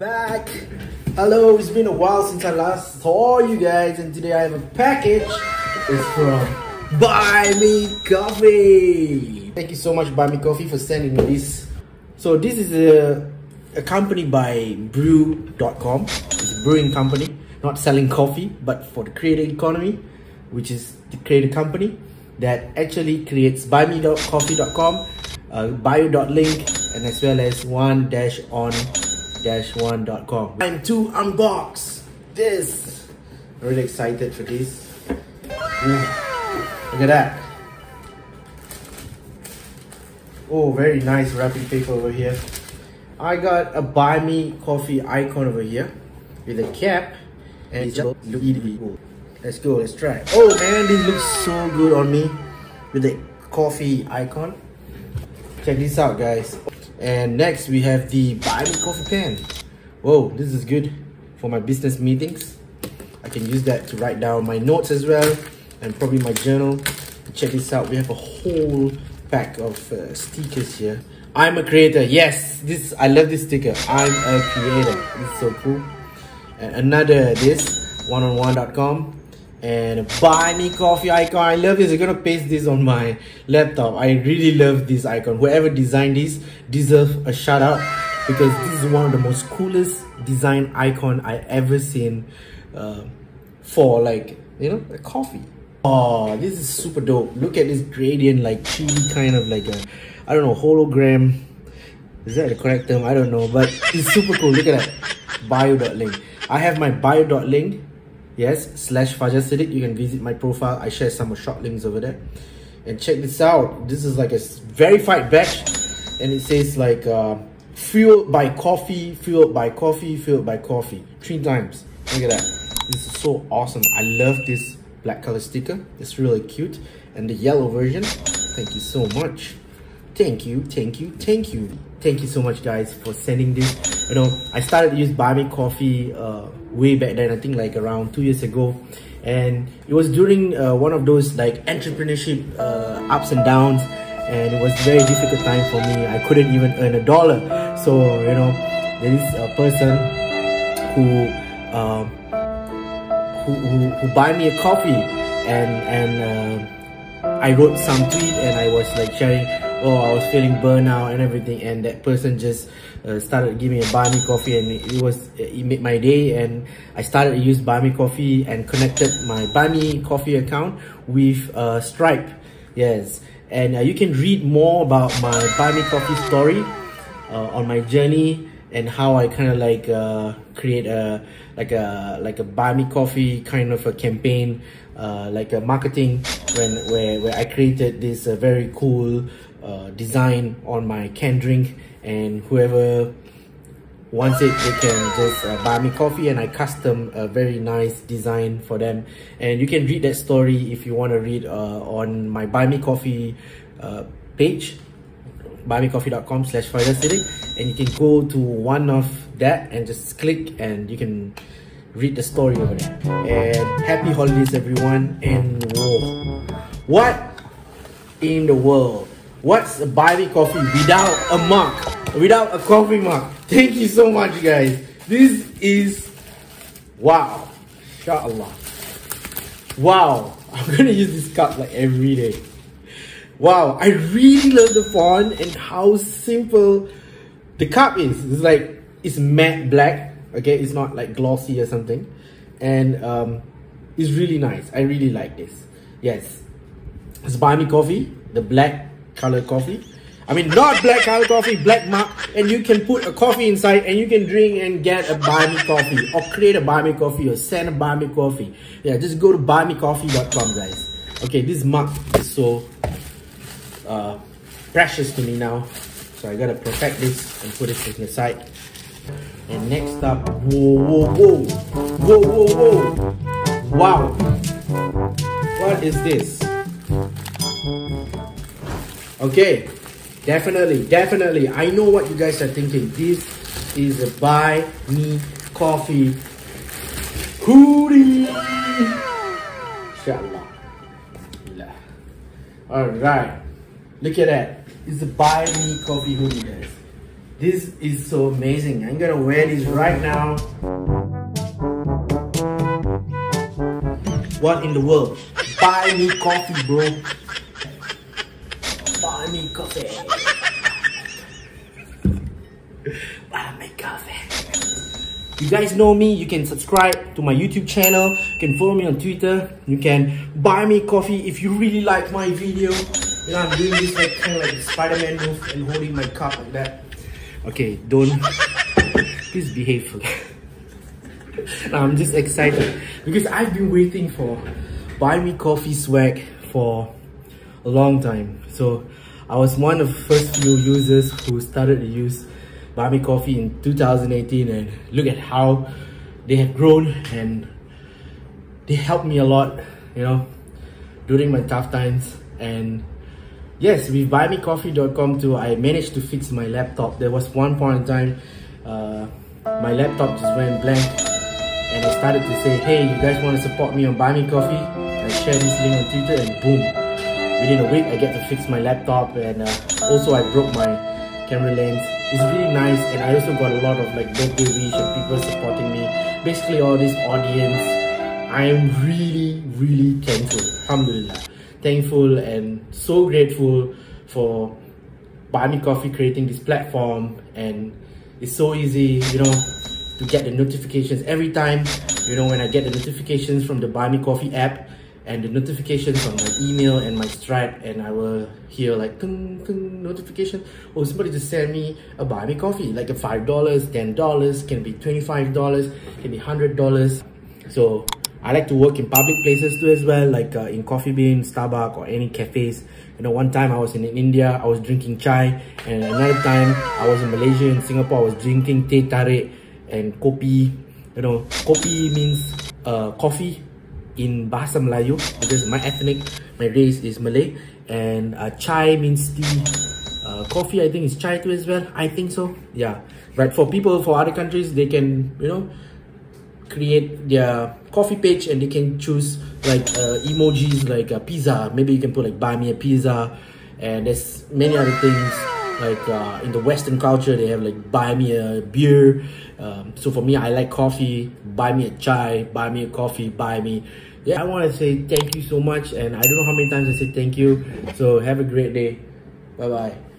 back. Hello, it's been a while since I last saw you guys, and today I have a package. It's from Buy Me Coffee. Thank you so much, Buy Me Coffee, for sending me this. So this is a, a company by Brew.com. It's a brewing company, not selling coffee, but for the creator economy, which is the creator company that actually creates buymecoffee.com, uh, bio.link, and as well as one-on one.com. Time to unbox this. I'm really excited for this. Look at that. Oh, very nice wrapping paper over here. I got a buy me coffee icon over here with a cap and it's just look Let's go, let's try. Oh man, this looks so good on me with the coffee icon. Check this out guys. And next we have the me coffee pen. Whoa, this is good for my business meetings. I can use that to write down my notes as well and probably my journal. Check this out, we have a whole pack of uh, stickers here. I'm a creator, yes, this I love this sticker. I'm a creator, it's so cool. And another this, one-on-one.com and buy me coffee icon. I love this. I'm gonna paste this on my laptop. I really love this icon. Whoever designed this deserves a shout out because this is one of the most coolest design icon i ever seen uh, for like you know a coffee. Oh this is super dope. Look at this gradient like 3d kind of like a i don't know hologram. Is that the correct term? I don't know but it's super cool. Look at that. Bio.link i have my bio.link yes slash Fajar Siddiq you can visit my profile. I share some short links over there. And check this out. This is like a verified batch. And it says like uh, fueled by coffee fueled by coffee fueled by coffee. Three times. Look at that. This is so awesome. I love this black color sticker. It's really cute. And the yellow version. Thank you so much thank you thank you thank you thank you so much guys for sending this you know I started to use buy me coffee uh, way back then, I think like around two years ago. And it was during uh, one of those like entrepreneurship uh, ups and downs and it was very difficult time for me. I couldn't even earn a dollar. So, you know, there is a person who, uh, who, who, who buy me a coffee and, and uh, I wrote some tweet and I was like sharing, oh, I was feeling burnout and everything. And that person just uh, started giving me a buy me coffee and it was it made my day and I started to use buy me coffee and connected my buy me coffee account with uh, Stripe yes and uh, you can read more about my buy me coffee story uh, on my journey and how I kind of like uh, create a like a like a buy me coffee kind of a campaign uh, like a marketing when where, where I created this uh, very cool uh, design on my can drink and whoever wants it they can just uh, buy me coffee and I custom a very nice design for them. And you can read that story if you want to read uh, on my buy me coffee uh, page buymecoffee.com slash and you can go to one of that and just click and you can read the story over there. And happy holidays everyone and whoa. What in the world What's a buy coffee without a mug? Without a coffee mug? Thank you so much, guys. This is wow. Inshallah. Wow. I'm gonna use this cup like every day. Wow, I really love the font and how simple the cup is. It's like it's matte black. Okay, it's not like glossy or something, and um, it's really nice. I really like this. Yes, it's buy coffee. The black color coffee. I mean, not black color coffee, black mug. And you can put a coffee inside and you can drink and get a buy me coffee or create a buy me coffee or send a buy me coffee. Yeah, just go to buymecoffee.com, guys. Okay, this mug is so uh, precious to me now. So I gotta protect this and put it to the side. And next up, whoa, whoa, whoa, whoa, whoa, whoa. Wow. What is this? Okay, definitely, definitely. I know what you guys are thinking. This is a buy me coffee hoodie. Inshallah. Alright. Look at that. It's a buy me coffee hoodie, guys. This is so amazing. I'm gonna wear this right now. What in the world? Buy me coffee, bro. Me coffee. Buy me coffee. You guys know me. You can subscribe to my YouTube channel. You can follow me on Twitter. You can buy me coffee if you really like my video. You know, I'm doing this like kind of like the Spider-Man move and holding my cup like that. Okay, don't. Please behave. I'm just excited because I've been waiting for buy me coffee swag for a long time. So I was one of the first few users who started to use me coffee in 2018 and look at how they have grown and they helped me a lot, you know, during my tough times and yes, with buymecoffee.com too, I managed to fix my laptop. There was one point in time, uh, my laptop just went blank and I started to say, hey, you guys want to support me on Buy Me Coffee? I share this link on Twitter and boom, within a week I get to fix my laptop and uh, also I broke my camera lens. It's really nice and I also got a lot of like birthday wish and people supporting me. Basically all this audience, I'm really, really thankful. Alhamdulillah thankful and so grateful for Me Coffee creating this platform and it's so easy, you know, to get the notifications every time, you know, when I get the notifications from the Me Coffee app and the notifications on my email and my Stripe and I will hear like tung, tung, notification. Oh, somebody just sent me a Buy Me Coffee, like a $5, $10, can be $25, can be $100. So I like to work in public places too as well, like uh, in Coffee Bean, Starbucks, or any cafes. You know, one time I was in India, I was drinking chai, and another time I was in Malaysia and Singapore, I was drinking teh tarik and kopi. You know, kopi means uh, coffee in Bahasa Melayu because my ethnic, my race is Malay, and uh, chai means tea. Uh, coffee, I think, is chai too as well. I think so. Yeah. But for people for other countries, they can, you know, create their coffee page and they can choose like uh, emojis like a pizza maybe you can put like buy me a pizza and there's many other things like uh, in the western culture they have like buy me a beer um, so for me i like coffee buy me a chai buy me a coffee buy me yeah. I want to say thank you so much and i don't know how many times i say thank you so have a great day. Bye bye